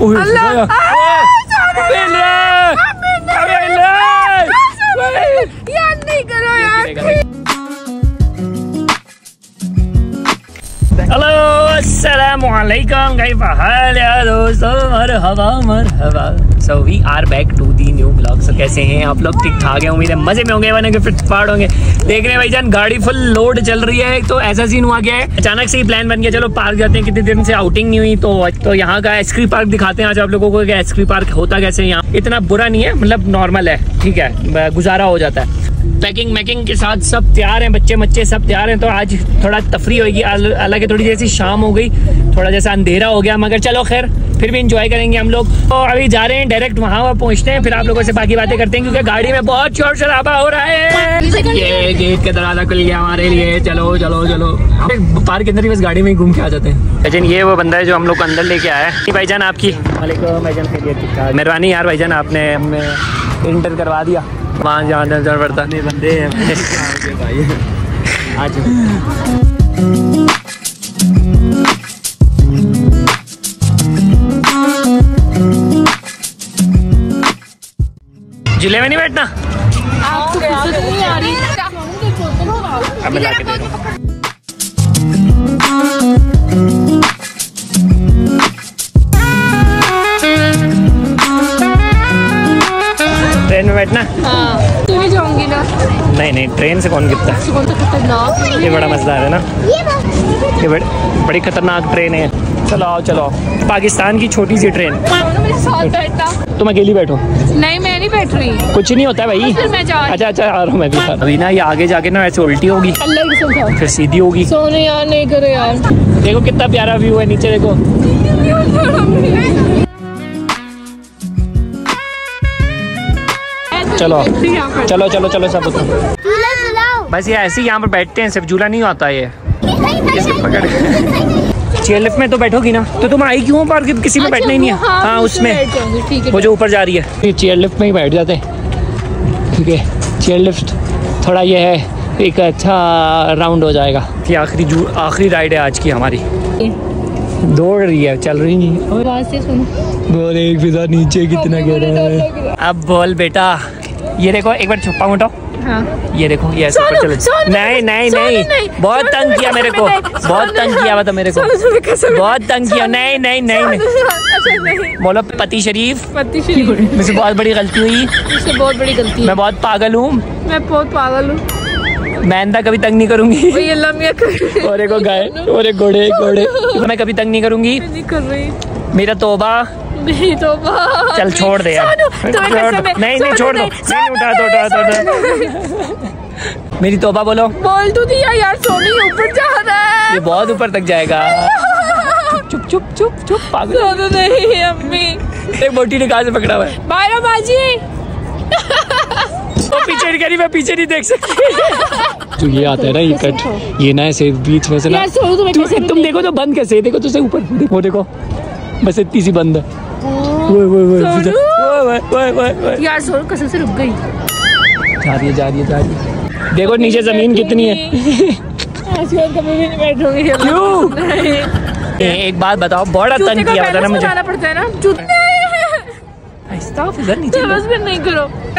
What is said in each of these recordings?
है। अबे ले। ओए। यार नहीं करो यार ब्लॉग सो कैसे हैं आप लोग? ठीक ठाक हैं? उम्मीद है मज़े में होंगे बने फिट फाड़ होंगे। देख रहे हैं भाईजान, गाड़ी फुल लोड चल रही है। तो ऐसा सीन हुआ गया है? अचानक से ही प्लान बन गया। चलो पार्क जाते हैं। कितने दिन से आउटिंग नहीं हुई तो तो यहाँ का एस्क्री पार्क दिखाते हैं आज आप लोगों कि एस्क्री पार्क होता कैसे यहाँ। इतना बुरा नहीं है मतलब नॉर्मल है। ठीक है, गुजारा हो जाता है। पैकिंग मैकिंग के साथ सब तैयार हैं बच्चे बच्चे सब तैयार हैं तो आज थोड़ा तफरी होगी हालाँकि थोड़ी जैसी शाम हो गई थोड़ा जैसा अंधेरा हो गया मगर चलो खैर फिर भी इंजॉय करेंगे हम लोग। तो अभी जा रहे हैं डायरेक्ट वहाँ वहाँ पहुँचते हैं फिर आप लोगों से बाकी बातें करते हैं क्योंकि गाड़ी में बहुत शोर शराबा हो रहा है। ये गेट का दरवाज़ा खुल गया हमारे लिए चलो चलो चलो। पार्क के अंदर ही बस गाड़ी में ही घूम के आ जाते हैं। भाईजान ये वो बंदा है जो हम लोग को अंदर लेके आया है। भाईजान आपकी? मेहरबानी यार भाईजान आपने हमें इंटर करवा दिया। वहाँ जाना जाना पड़ता। नहीं बंदे हैं। भाई आज झूले में नहीं बैठना? आपको नहीं आ रही। अब मैं लाके दे रहा हूँ। नहीं नहीं ट्रेन से कौन गिरता है। ये बड़ा मज़ेदार है ना? ये बड़ी बड़ी खतरनाक ट्रेन है चलो आओ चलो पाकिस्तान की छोटी सी ट्रेन तुम अकेली बैठो। नहीं मैं नहीं बैठ रही कुछ नहीं होता है भाई। फिर मैं जा अच्छा अच्छा आ रहा हूँ मैं भी। अभी ना ये आगे जाके ना ऐसे उल्टी होगी। फिर सीधी होगी। सोने यार नहीं करो यार। देखो कितना प्यारा व्यू है नीचे देखो। चलो। चलो चलो चलो सब उठो बस ये ऐसे ही यहाँ पर बैठते हैं सिर्फ़ झूला नहीं होता ये। इसे पकड़। के चेयर लिफ्ट में तो बैठोगी ना? तो तुम आई क्यों पर किसी में बैठना ही नहीं है। हाँ उसमें। वो जो ऊपर जा रही है। ये चेयर लिफ्ट में ही बैठ जाते हैं। ठीक है चेयर लिफ्ट थोड़ा ये है एक अच्छा राउंड हो जाएगा। ये आखिरी जू आखिरी राइड है आज की हमारी। दौड़ रही है चल रही नहीं है। आवाज़ से सुनो। बोल एक फिजा नीचे कितना गिरा है। अब बोल बेटा। ये देखो एक बार छुपा उठाओ हाँ। ये देखो ये ऐसे ऊपर चलो। नहीं नहीं नहीं। बहुत तंग किया मेरे को। बहुत तंग किया था मेरे को। बहुत तंग किया। नहीं नहीं नहीं बोलो पति शरीफ। पति श्री मुझसे बहुत बड़ी गलती हुई। मुझसे बहुत बड़ी गलती मैं बहुत पागल हूँ। मैं बहुत पागल हूँ। मैं इंदा कभी तंग नहीं करूँगी। कर और एक गाय और एक घोड़े घोड़े। मैं कभी तंग नहीं करूँगी। नहीं कर रही। मेरा तोबा नहीं तो चल छोड़ दे यार। नहीं नहीं छोड़ दो। नहीं, उठा दो उठा दो मेरी तोबा बोलो। बोल तू दिया यार सोनी ऊपर जा रहा है। ये बहुत ऊपर तक जाएगा। चुप चुप चुप चुप पागल। सोनू नहीं अम्मी। एक मोटी ने कहा से पकड़ा हुआ है। बायरा बाजी। वो पीछे नहीं करी मैं पीछे नहीं देख सकती। जो ये आता है ना ये कट ये ना ऐसे बीच में से ना तु, तुम देखो तो बंद कैसे देखो तो ऊपर देखो देखो। बस इतनी सी बंद है। ओए ओए ओए। ओए ओए ओए ओए यार सोनू कसम से रुक गई। जा रही है जा रही है जा रही है। देखो नीचे ज़मीन कितनी है। और कभी भी नहीं बैठूँगी। क्यों? एक बात बताओ बड़ा तंग किया था ना मुझे। बनाना पड़ता है ना? जूते।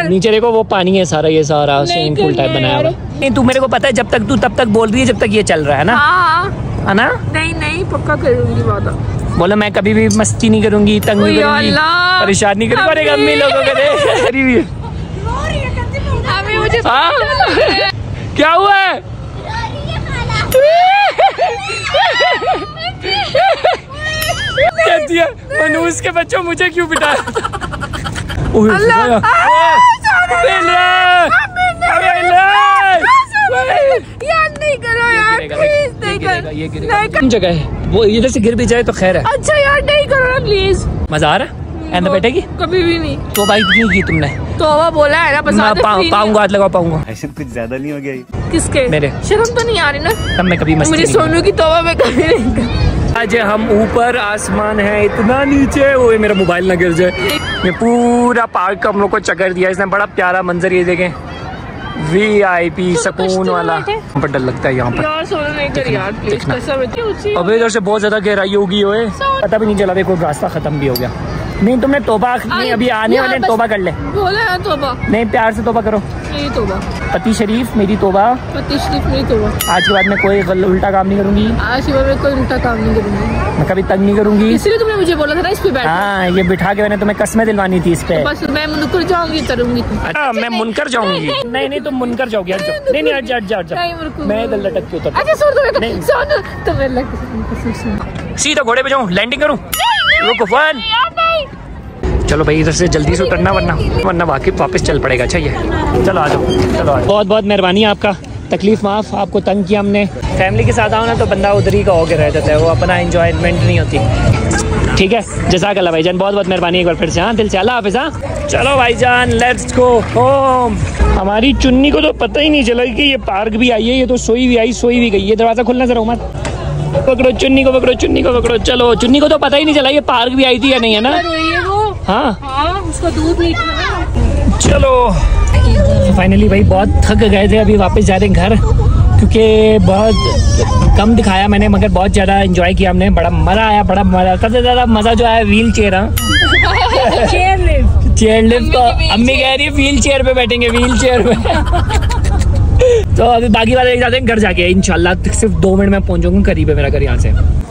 नीचे देखो। वो पानी है सारा ये सारा स्विमिंग पूल टाइप बनाया हुआ। नहीं तू मेरे को पता है जब तक तू तब तक बोल रही है जब तक ये चल रहा है ना। हाँ। है ना? नहीं नहीं पक्का करूँगी वादा बोला मैं कभी भी मस्ती नहीं करूँगी तंग नहीं करूँगी परेशान नहीं करूँगी। अरे अम्मी लोगों के? क्या हुआ है? कहती है मनूस के बच्चों मुझे क्यों। ओए, यार नहीं करो यार ये गिरेगा, ये गिरेगा। कम जगह है। वो इधर से गिर भी जाए तो खैर है। अच्छा यार नहीं करो ना प्लीज़ मज़ा आ रहा है? एंड बैठेगी? कभी भी नहीं। तो भाई नहीं की तुमने। तोबा बोला है ना बस पाऊँगा हाथ लगा पाऊँगा। ऐसे कुछ ज़्यादा नहीं हो गया ये? किसके? मेरे। शर्म तो नहीं आ रही ना? तब मैं कभी मस्ती मुझे सोनू की तोबा में कभी नहीं कर आज हम ऊपर आसमान है इतना नीचे वो मेरा मोबाइल ना गिर जाए। ये पूरा पार्क हम लोग को चक्कर दिया। इसने बड़ा प्यारा मंजर ये देखें। वी आई पी सुकून वाला। बैठे? पर डर लगता है यहाँ पर। अबे इधर से बहुत ज़्यादा गहराई होगी पता भी नहीं चला देखो रास्ता खत्म भी हो गया। नहीं तुमने तोबा नहीं अभी आने वाले तोबा कर ले। बोला है तोबा। नहीं प्यार से तोबा करो। तोबा। पति शरीफ मेरी तोबा। पति शरीफ नहीं तोबा। आज के बाद मैं कोई उल्टा काम नहीं करूँगी। आज सुबह में कोई उल्टा काम नहीं करूँगी। मैं कभी तंग नहीं करूँगी। इसलिए तुमने मुझे बोला था ना इस पे बैठ। हाँ ये बिठा के मैंने तुम्हें कसमें दिलवानी थी इस पे। बस मैं मुनकर जाऊँगी तरूँगी। अच्छा मैं मुनकर जाऊँगी। नहीं नहीं तुम मुनकर जाओगी नहीं नहीं नहीं, जा रुको। मैं इधर लटक के उतर अच्छा सुन तो तो सीधा घोड़े पे जाऊँ लैंडिंग करूँ? रुको वन चलो भाई इधर से जल्दी से उतरना वरना वरना वाकई वापस चल पड़ेगा अच्छा ये? चलो आ जाओ चलो आ बहुत बहुत मेहरबानी आपका। तकलीफ़ माफ़ आपको तंग किया हमने। फैमिली के साथ आओ ना तो बंदा उधर ही का होकर रह जाता है। वो अपना इंजॉयमेंट नहीं होती। ठीक है? जजाक अल्लाह भाईजान बहुत बहुत मेहरबानी एक बार फिर से हाँ दिल से। अल्लाह हाफिज़ हाँ। चलो भाईजान लेट्स गो होम हमारी चुन्नी को तो पता ही नहीं चला कि ये पार्क भी आई है ये तो सोई भी आई सोई भी गई ये दरवाज़ा खुलना जरा उमर। पकड़ो चुन्नी को पकड़ो चुन्नी को पकड़ो। चलो चुन्नी को तो पता ही नहीं चला ये पार्क भी आई थी या नहीं है ना? है हाँ। उसका दूध नहीं चलो। फाइनली भाई बहुत थक गए थे अभी वापस जा रहे हैं घर क्योंकि बहुत कम दिखाया मैंने मगर बहुत ज़्यादा एंजॉय किया हमने। बड़ा मज़ा आया बड़ा मज़ा सबसे ज़्यादा मज़ा जो आया व्हील चेयर हाँ। चेयर लिफ्ट चेयर लिफ्ट तो अम्मी कह रही है व्हील चेयर पे बैठेंगे व्हील चेयर पे। तो अभी बाकी वाले जाते हैं घर जाके, इंशाल्लाह सिर्फ़ दो मिनट में पहुंचूँगा, करीब है मेरा घर यहाँ से।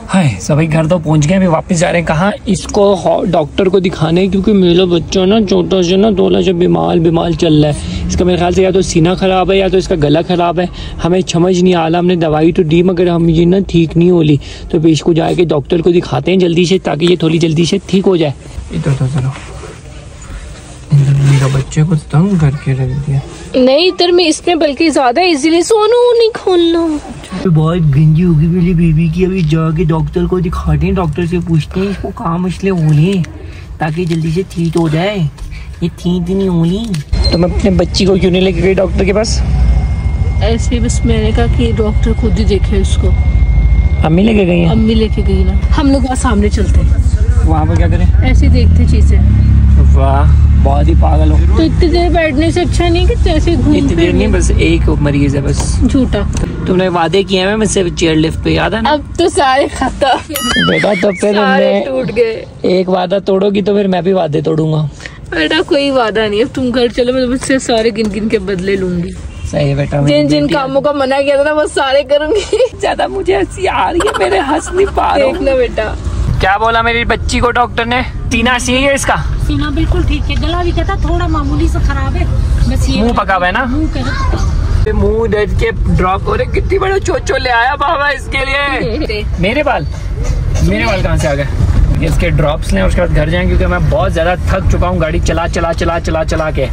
हाय, सभी घर तो पहुँच गए, अभी वापस जा रहे हैं। कहाँ? इसको डॉक्टर को दिखाने, क्योंकि मेरा बच्चा ना, छोटा से ना थोड़ा सा बीमार बीमार चल रहा है। इसका मेरे ख्याल से या तो सीना खराब है, या तो इसका गला खराब है। हमें समझ नहीं आ रहा, हमने दवाई तो दी, मगर हम ये ना ठीक नहीं हो ली तो फिर इसको जाके डॉक्टर को दिखाते हैं जल्दी से, ताकि ये थोड़ी जल्दी से ठीक हो जाए। इधर तो चलो। मेरा बच्चे को तंग करके रख दिया। नहीं इधर में इसमें बल्कि ज़्यादा इजीली सोनू नहीं खोलना। बहुत गंजी होगी मेरी बेबी की। अभी जाके डॉक्टर को दिखाते हैं डॉक्टर से पूछते हैं इसको कहाँ मसले हो रहे ताकि जल्दी से ठीक हो जाए। ये ठीक नहीं हो रही तो मैं अपने बच्ची को क्यों नहीं लेके गई डॉक्टर के पास? ऐसे बस मैंने कहा कि डॉक्टर खुद ही देखे उसको। अम्मी लेके गई हैं? अम्मी लेके गई ना। हम लोग वहाँ सामने चलते वहाँ पर क्या करें? ऐसे देखते चीज़ें। वाह बहुत ही पागल हो। तो इतनी देर बैठने से अच्छा नहीं कि घूम इतनी देर नहीं बस एक मरीज़ है बस। झूठा। तुमने वादे किए हैं मुझसे चेयर लिफ्ट पे याद है ना? अब तो सारे खत्म। बेटा तो फिर टूट गए। एक वादा तोड़ोगी तो फिर मैं भी वादे तोड़ूँगा। बेटा कोई वादा नहीं अब तुम घर चलो मैं मुझसे सारे गिन गिन के बदले लूँगी। सही बेटा जिन जिन कामों का मना किया था ना वो सारे करूँगी। ज़्यादा मुझे हँसी आ रही है मेरे हंस नहीं पा रहा बेटा। क्या बोला मेरी बच्ची को डॉक्टर ने? सीना सही है इसका? सीना बिल्कुल ठीक है। गला भी कहता थोड़ा मामूली सा खराब है। बस ये मुँह पका हुआ है ना? मुँह कह मुँह दर्द के ड्रॉप हो रहे कितनी बड़ा चोचो ले आया बाबा इसके लिए। मेरे बाल? मेरे बाल कहाँ से आ गए? इसके ड्रॉप्स लें उसके बाद घर जाएँ क्योंकि मैं बहुत ज़्यादा थक चुका हूँ गाड़ी चला चला चला चला चला के।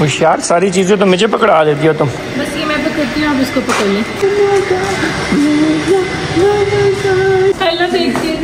होशियार सारी चीज़ें तो मुझे पकड़ा देती हो तुम। बस ये मैं पकड़ती हूँ आप इसको पकड़ लें। पहले देखती है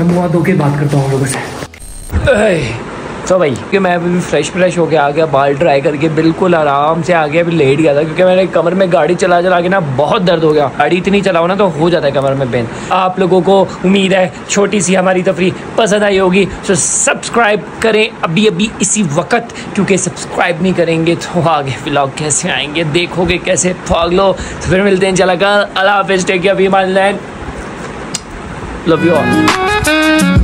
मैं मुँह धो के बात करता हूँ लोगों से। तो भाई, कि मैं अभी फ्रेश फ्रेश होके आ गया, बाल ड्राई करके, बिल्कुल आराम से आ गया, अभी लेट गया था, क्योंकि मैंने कमर में गाड़ी चला चला के ना बहुत दर्द हो गया। गाड़ी इतनी चलाओ ना तो हो जाता है कमर में पेन आप लोगों को उम्मीद है छोटी सी हमारी तफरी पसंद आई होगी तो सब्सक्राइब करें अभी अभी, इसी वक्त, क्योंकि सब्सक्राइब नहीं करेंगे तो आगे व्लॉग कैसे आएँगे, देखोगे कैसे फॉग लो तो फिर मिलते हैं चला कर अला हाफिज टेक अभी Love you all.